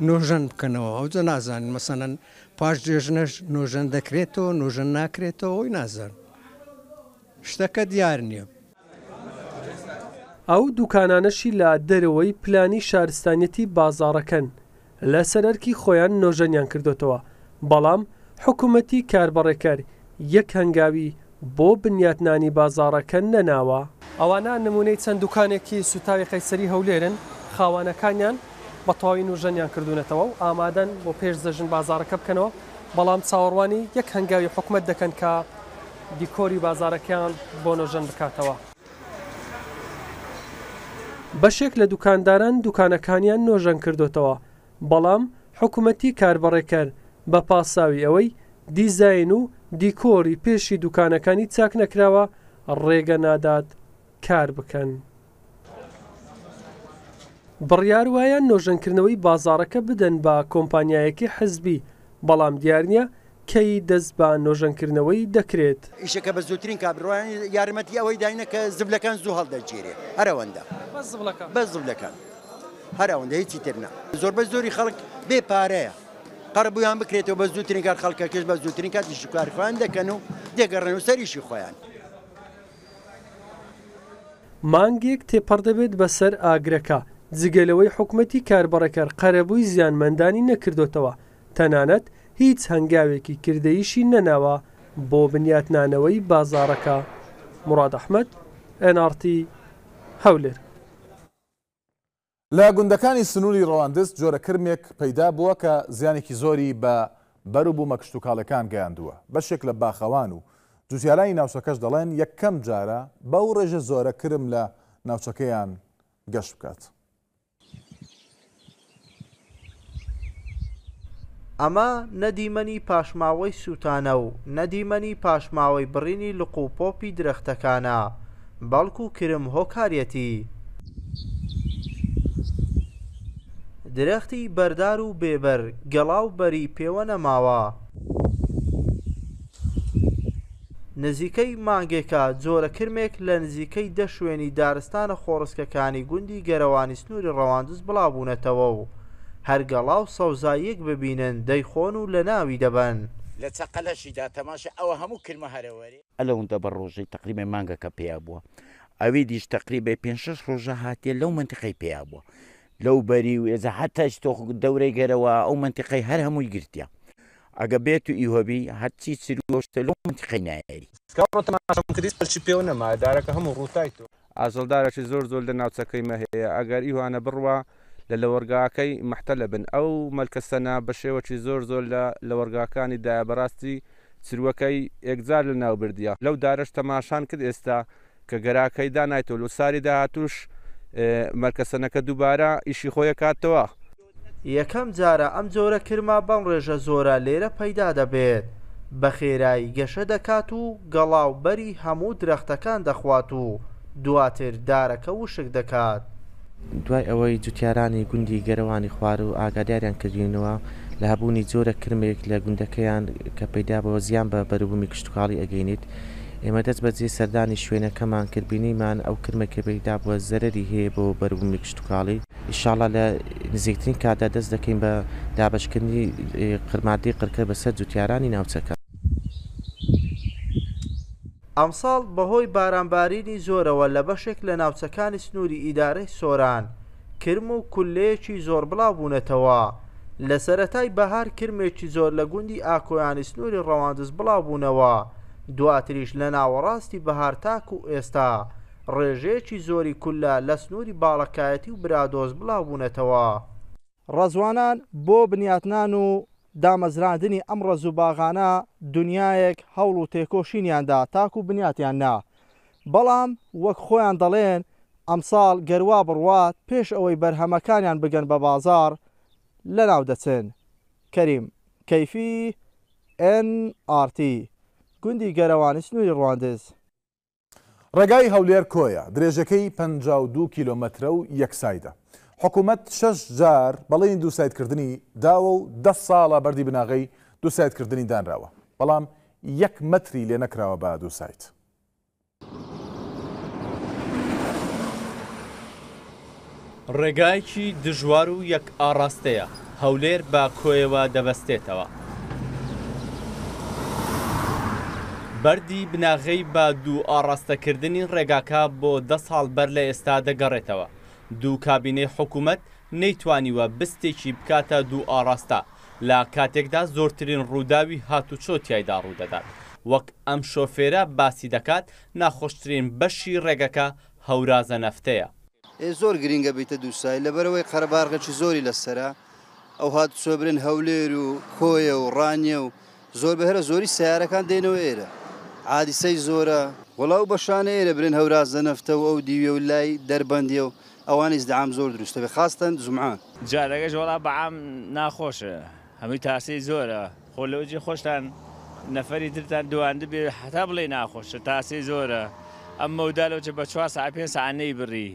نۆژەن بکەنەوە ئەوجە نازانن مەسەنەن پاش جێژنەش نۆژەن دەکرێتەوە نۆژەن ناکرێتەوە ئەوی نازان شتەکە دیار نییە. ئەو دوکانانەشی لە دەرەوەی پلانی شارستانیەتی بازاڕەکەن لە سەر ئەرکی خۆیان نۆژەنیان کردۆتەوە، بەڵام حکوومەتی کاربەڕێکەر یەک هەنگاوی بۆ بنیاتنانی بازاڕەکە نەناوە. ئەوانە نموونەی چەند دووکانێکی سووتاوی قەیسەری هەولێرن، خاوانەکانیان بە تەواوی نوژەنیان کردوونەتەوە و ئامادەن بۆ پێش جەژن بازاڕەکە بکەنەوە، بەڵام چاوەڕوانی یەک هەنگاوی حکومەت دەکەن کە دیکۆری بازاڕەکەیان بۆ نۆژەن بکاتەوە. بەشێک لە دوکانداران دوکانەکانیان نۆژەن کردۆتەوە، بەڵام حکومەتی کاربەڕێکەر بە پاساوی ئەوەی دیزاین و دیکۆری پێشی دوکانەکانی چاک نەکراوە ڕێگە نادات کار بکەن. بڕیار وایە نۆژەنکردنەوەی بازاڕەکە بدەن بە کۆمپانیایەکی حزبی، بەڵام دیار نییە کەی دەست بە نۆژەنکردنەوەی دەکرێت؟ ئیشەکە بە زووترین کات بڕوانین، یارمەتی ئەوەی داینە کە زبلەکان زوو هەڵدەگیرێ، هەر ئەوەندە. بەس زبڵەکان؟ بەس زبلەکان، هەر ئەوەندە هیچی تر نا. زۆربەی زۆری خەڵک بێ پارەیە، قەرەبوویان بکرێتەوە بە زووترین کات، خەڵکەکەش بە زووترین کات ئیش و کاری خۆیان دەکەن و دەگەڕێنەوە سەر ئیشی خۆیان. مانگێک تێپەڕ دەبێت بەسەر ئاگرەکە، جگە لەوەی حکومەتی کاربەڕێکەر قەرەبووی زیانمەندانی نەکردۆتەوە، تەنانەت هیچ هەنگاوێکی کردەییشی نەناوە بۆ بنیاتنانەوەی بازاڕەکە. موراد ئەحمەد، ئێن ئاڕ تی، هەولێر. لە گوندەکانی سنووری ڕەواندز جۆرە کرمێک پەیدا بووە کە زیانێکی زۆری بە بەر و بوومە کشتوکاڵیەکان گەیاندووە، بەشێک لە باخەوان و جوتیارانی ناوچەکەش دەڵێن یەکەم جارە بەو ڕێژە زۆرە کرم لە ناوچەکەیان گەشت بکات. ئەمە نە دیمەنی پاشماوەی سووتانە و نە دیمەنی پاشماوەی بڕینی لق و پۆپی درەختەکانە، بەڵکو کرم هۆکارەتی. درەختی بەردار و بێ بەر، گەڵا و بەری پێوە نەماوە. نزیکەی مانگێکە جۆرە کرمێک لە نزیکەی دە شوێنی دارستانە خۆڕسکەکانی گوندی گەرەوانی سنووری ڕەواندز بڵاوبوونەتەوە و هەر گەڵا و سەوزاییەک ببینن دەیخۆن و لەناوی دەبەن. لە چەقەلەشیدا تەماشای ئەوە هەموو کرمە هەرە. ئەلەوندە بە ڕۆژەی تەقریبەن مانگەکە پیا بووە. ئەویدیش تەقریبەی پێنج شەش ڕۆژە هاتیە لەو مەنتیقەی پیا بووە. لەوبەری و ئێزە حەتای ستۆخ دەورەی گەرەوا ئەو مەنتیقەی هەر هەمووی گرتیە. ئەگە بێ تو ئیوه بی هەرچی چرو و چلو و منتیقەی نایەری. سلاو ڕۆ تەماشام کردی سەرچی پێوە نەما دارەکە هەمو ڕوتای تۆ. ئاژەڵدارەشی زۆر زۆر لە ناوچەکەی مە هەیە ئەگەر ئیوانە بڕوا لە لەوەرگاکەی مەحتەلە بن ئەو مەلکە سەنا بە شێوەکی زۆر زۆر لە لەوەرگاکانی دایە بەراستی چروەکەی ئێکجار لە ناو بردیە لەو دارەش تەماشان کرد ئێستا کە گەراکەی دانایتەوە لۆ ساری داهاتوش مەلکە سەنەکە دوبارە ئیشی خۆی ئەکاتەوە یەکەم جارە ئەم جۆرە کرمە بەم ڕێژە زۆرە لێرە پەیدا دەبێت، بە خێرایی گەشە دەکات و گەڵا و بەری هەموو درەختەکان دەخوات و دواتر دارەکە وشک دەکات. دوای ئەوەی جوتیارانی گوندی گەرەوانی خوارو ئاگاداریان کردوینەوە لە هەبوونی جۆرە کرمێک لە گوندەکەیان کە پەیدا بووە زیان بە بەروبوومی کشتوکاڵی ئەگەینێت، ئێمە دەست بەجێ سەردانی شوێنەکەمان کرد بینیمان ئەو کرمە کە پەیدا بووە زەرەری هەیە بۆ بەروبوومی کشتوکاڵی. ئیشاڵا لە نزیکترین کاتدا دەست دەکەین بە دابەشکردنی قرماددی قرکە بەسەر جوتیارانی ناوچەکە. ئەمساڵ بەهۆی بارانبارینی زۆرەوە لە بەشێک لە ناوچەکانی سنووری ئیدارەی سۆران کرم و کوللەیەکی زۆر بڵاوبوونەتەوە، لە سەرەتای بەهار کرمێکی زۆر لە گوندی ئاکۆیانی سنووری ڕەواندز بڵاوبوونەوە، دواتریش لە ناوەڕاستی بەهار تاکوو ئێستا ڕێژەیەکی زۆری کولە لە سنووری باڵەکایەتی و برادۆست بڵاوبوونەتەوە. ڕەزوانان بۆ بنیاتنان و دامەزراندنی ئەم ڕەز و باغانە دنیایەک هەوڵ و تێکۆشینیان دا تاکوو بنیاتیان نا، بەڵام وەک خۆیان دەڵێن ئەمساڵ گەر وا بڕوات پێش ئەوەی بەرهەمەکانیان بگەن بە بازاڕ لەناو دەچن. کەریم کەیفی، ئێن ئاڕتی، گوندی گەرەوانی سنووری ڕواندز. ڕێگای هەولێر کۆیە درێژەکەی پەنجا و دوو کیلۆمەترە و یەک سایدە. حکوومەت شەش جار بەڵێنی دووسایدکردنی داوە و دە ساڵە بەردی بناغەی دووسایدکردنی دانراوە، بەڵام یەک مەتری لێ نەکراوە بە دوو ساید. ڕێگایەکی دژوار و یەک ئاڕاستەیە، هەولێر بە کۆیەوە دەبەستێتەوە. بەردی بناغەی بە دوو ئاڕاستەکردنی ڕێگاکە بۆ دە ساڵ بەر لە ئێستا دەگەڕێتەوە. دوو کابینەی حکوومەت نەیتوانیوە بستێکی بکاتە دوو ئاڕاستە، لە کاتێکدا زۆرترین ڕووداوی هاتوچۆ تیایدا ڕوودەدات. وەک ئەم شۆفێرە باسی دەکات، ناخۆشترین بەشی ڕێگەکە هەورازە نەفتەیە. ئێ زۆر گرینگە بیتە دوو سای لەبەرئەوەی قەرەباڵغێکی زۆری لەسەرە ئەوها دچۆبرێن هەولێر و کۆیە و ڕانیە و زۆر بهرە زۆری سەیارەکان دێنەوە ئێرە عادیسەی زۆرە. وەڵا ئەو بەشانە ئێرە برێن هەورازە نەفتە و ئەو دیویە و لای دەربەندیە و ئەوانە ئیزدعام زۆر دروست ئەبێ خاستەن زمعان. جارەگەش وەڵا بەعام ناخۆشە. هەمووی تاسەی زۆرە خۆ لەوە جێ خۆشتان نەفەری ترتان دواندبێ هەتا بڵێی ناخۆشە تاسەی زۆرە ئەم مەودا لەوچە بە چوار سەعات پێنج سەعات نەیبڕی.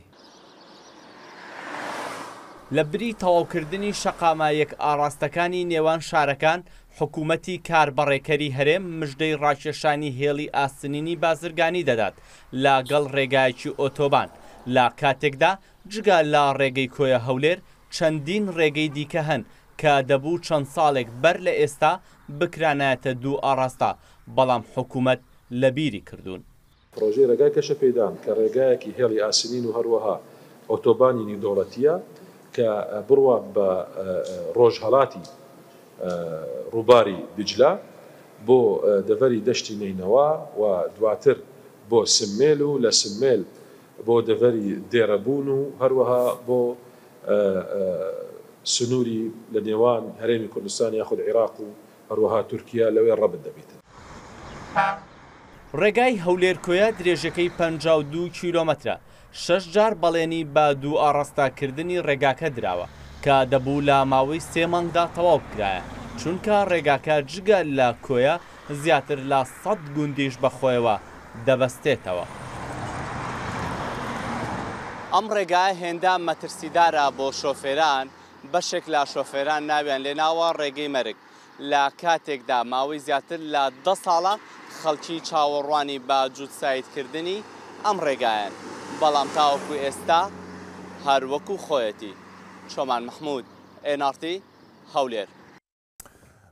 لە بری تەواوکردنی شەقامە یەک ئاڕاستەکانی نێوان شارەکان، حکوومەتی کاربەڕێکەری هەرێم مژدەی ڕاکێشانی هێڵی ئاسنینی بازرگانی دەدات لە گەڵ ڕێگایەکی ئۆتۆبان، لە کاتێکدا جگە لە ڕێگەی کۆیە-هەولێر، چەندین ڕێگەی دیکە هەن کە دەبوو چەند ساڵێک بەر لە ئێستا بکرانایەتە دوو ئاڕاستە، بەڵام حکوومەت لەبیری کردوون. پڕۆژەی ڕێگای کەشەپێدان کە ڕێگایەکی هێڵی ئاسنین و هەروەها ئۆتۆبانی نیودەوڵەتییە کە بڕوات بە ڕۆژهەڵاتی ڕووباری دیجلە بۆ دەڤەری دەشتی نەینەوا و دواتر بۆ سممێل و لە سممێل بۆ دەڤەری دێرە بوون و هەروەها بۆ سنووری لە نێوان هەرێمی کوردستان یاخود عیراق و هەروەها تورکیە لەوێ ڕەبت دەبیتن. ڕێگای هەولێر کۆیە درێژەکەی پەنجا و دوو کیلۆمەترە، شەش جار بەڵێنی بە دوو ئاڕاستە کردنی ڕێگاکە دراوە کە دەبوو لە ماوەی سێ مانگدا تەواو بکرایە چونکە ڕێگاکە جگە لە کۆیە زیاتر لە سەد گوندیش بە خۆیەوە دەبەستێتەوە. ئەم ڕێگایە هێندە مەترسیدارە بۆ شۆفێران، بەشێک لە شۆفێران ناویان لێناوە ڕێگەی مەرگ، لە کاتێکدا ماوەی زیاتر لە دە ساڵە خەڵکی چاوەڕوانی بە جوتسایدکردنی ئەم ڕێگایەن، بەڵام تاوەکو ئێستا هەر وەکو خۆیەتی. چۆمان مەحمود، ئێن ئاڕ تی، هەولێر.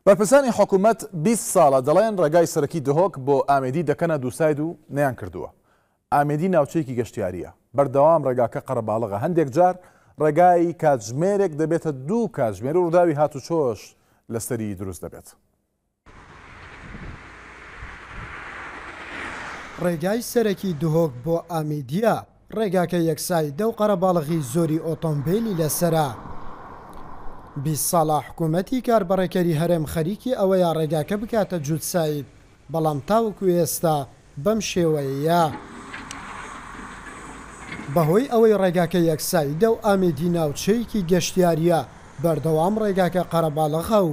بەرپرسانی حکومەت بیست ساڵە دەڵێن ڕێگای سەرەکی دهۆک بۆ ئامێدی دەکەنە دووساید و نەیانکردووە. ئامێدی ناوچەیەکی گەشتیارییە، بەردەوام ڕێگاکە قەرەباڵغە، هەندێک جار ڕێگای کاتژمێرێک دەبێتە دوو کاتژمێر و ڕووداوی هاتوچۆش لەسەری دروست دەبێت. ڕێگای سەرەکی دهۆک بۆ ئامێدییە، ڕێگاکە یەکسای دەو قەرەباڵغی زۆری ئۆتۆمبیلی لەسەرە. بیست ساڵە حکومەتی کاربەڕێکەری هەرێم خەریکی ئەوەیە ڕێگاکە بکاتە جووت ساید، بەڵام تاوەکو ئێستا بەم شێوەیەیە. بەهۆی ئەوەی ڕێگاکە یەکسایدە و ئامێدی ناوچەیەکی گەشتیارییە، بەردەوام ڕێگاکە قەرەباڵغە و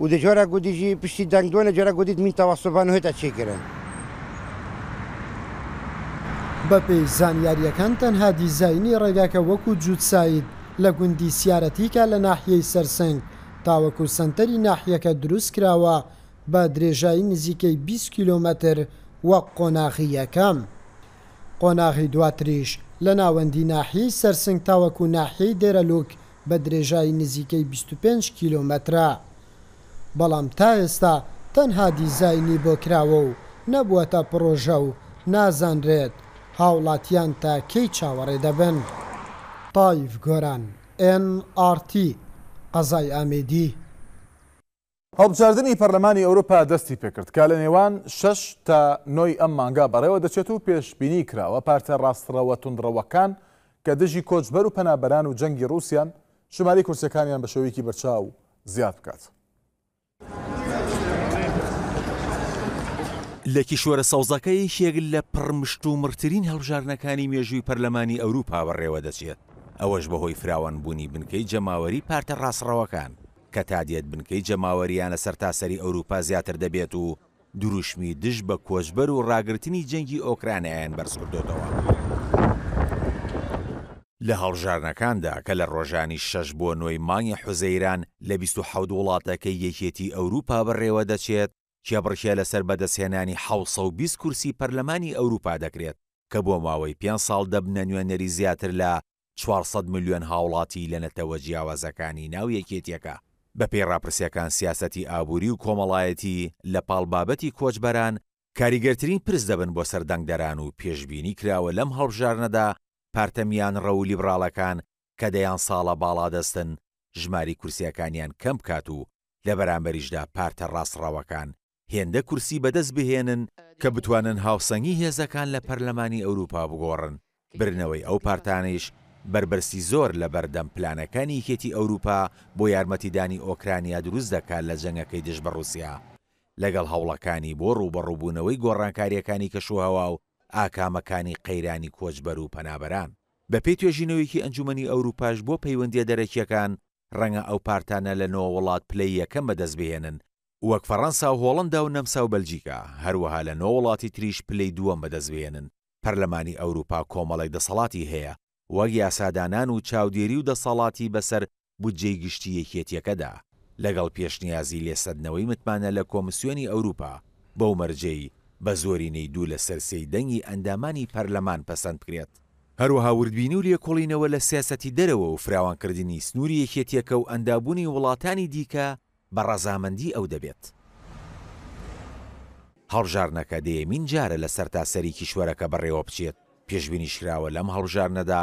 و دە جۆرە گودیجی پشتی دەنگ دۆ نە جۆرە گودیت مین تەوەسوف بان هوێت ئەچی گرن. بەپێی زانیارییەکان تەنها دیزاینی ڕێگاکە وەکو جووت ساید لە گوندی سیارەتیکا لە ناحیەی سەرسنگ تاوەکو سەنتەری ناحیەکە دروست کراوە بە درێژایی نزیکەی بیست کیلۆمەتر وەک قۆناغی یەکەم قۆناغی دواتریش لە ناوەندی ناحیەی سەرسنگ تاوەکو ناحیەی دێرەلوک بە درێژای نزیکەی بیست و پێنج کیلۆمەترە، بەڵام تا ئێستا تەنها دیزاینی بۆ کراوە و نەبووەتە پڕۆژە و نازانرێت هاوڵاتیان تا کەی چاوەڕێ دەبن. تایف گۆران، ئێن ئاڕ تی، قەزای ئامێدی. هەڵبژاردنی پەرلەمانی ئەوروپا دەستی پێکرد کە لە نێوان شەش تا نۆی ئەم مانگە بەڕێوە دەچێت و پێشبینی کراوە پارتە ڕاستڕەوە توندڕەوەکان کە دژی کۆچبەر و پەنابەران و جەنگی ڕووسیان ژمارەی کورسیەکانیان بە شێوەیەکی بەرچاو زیاد بکات. لە کیشوەرە سەوزەکە یەکێک لە پڕمشتومڕترین هەڵبژاردنەکانی مێژووی پەرلەمانی ئەوروپا بەڕێوە دەچێت، ئەوەش بەهۆی فراوانبوونی بنکەی جەماوەری پارتە ڕاستڕەوەکان کە تا دێت بنکەی جەماوەرییانە سەرتاسەری ئەوروپا زیاتر دەبێت و دروشمی دژ بە کۆچبەر و ڕاگرتنی جەنگی ئۆکرانیایان بەرزکردۆتەوە. لە هەڵبژاردنەکاندا کە لە ڕۆژانی شەش بۆ نۆی مانگی حوزەیران لە بیست و حەوت وڵاتەکەی یەکێتی ئەوروپا بەڕێوەدەچێت، کێبڕکێ لەسەر بەدەستهێنانی حەوت سەد و بیست کورسی پەرلەمانی ئەوروپا دەکرێت کە بۆ ماوەی پێنج ساڵ دەبنە نوێنەری زیاتر لە چوار سەد ملیۆن هاوڵاتی لە نەتەوە جیاوازەکانی ناو یەکێتیەکە. بەپێی ڕاپرسیەکان سیاسەتی ئابوری و کۆمەڵایەتی لەپاڵ بابەتی کۆچبەران کاریگەرترین پرس دەبن بۆ سەر دەنگدەران و پێشبینی کراوە لەم هەڵبژاردنەدا پارتە میانڕەو و لیبڕاڵەکان کە دەیان ساڵە باڵادەستن ژماری کورسییەکانیان کەم بکات و لە بەرامبەریشدا پارتە ڕاستڕەوەکان هێندە کورسی بەدەست بهێنن کە بتوانن هاوسەنگی هێزەکان لە پەرلەمانی ئەوروپا بگۆڕن، برنەوەی ئەو پارتانەیش بەربەستی زۆر لە بەردەم پلانەکانی یەکێتی ئەوروپا بۆ یارمەتیدانی ئۆکرانیا دروست دەکات لە جەنگەکەی دژ بە ڕوسیا لەگەڵ هەوڵەکانی بۆ ڕووبەڕووبوونەوەی گۆڕانکارییەکانی کەشوهەوا و ئاکامەکانی قەیرانی کۆچبەر و پەنابەران. بەپێی توێژینەوەیەکی ئەنجومەنی ئەوروپاش بۆ پەیوەندیە دەرەکیەکان رەنگە ئەو پارتانە لە نۆ وڵات پلەی یەکەم بەدەست بهێنن وەک فەرەنسا و هۆڵەندا و نەمسا و بەلجیکا هەروەها لە نۆ وڵاتی تریش پلەی دووەم بەدەست بهێنن پەرلەمانی ئەوروپا کۆمەڵێک دەسەڵاتی هەیە وەک یاسادانان و چاودێری و دەسەڵاتی بەسەر بودجەی گشتی یەکێتیەکەدا، لەگەڵ پێشنیازی لێسەندنەوەی متمانە لە کۆمسیۆنی ئەوروپا، بەو مەرجەی بە زۆرینەی دوو لەسەر سێی دەنگی ئەندامانی پەرلەمان پەسەند بکرێت. هەروەها وردبینی و لێکۆڵینەوە لە سیاسەتی دەرەوە و فراوانکردنی سنوری یەکێتیەکە و ئەندابونی وڵاتانی دیکە بە ڕەزامەندی ئەو دەبێت. هەڵبژاردنەکە دەیەمین جارە لە سەرتاسەری کیشوەرەکە بەڕێوەبچێت، پێشبینیشکراوە لەم هەڵبژاردنەدا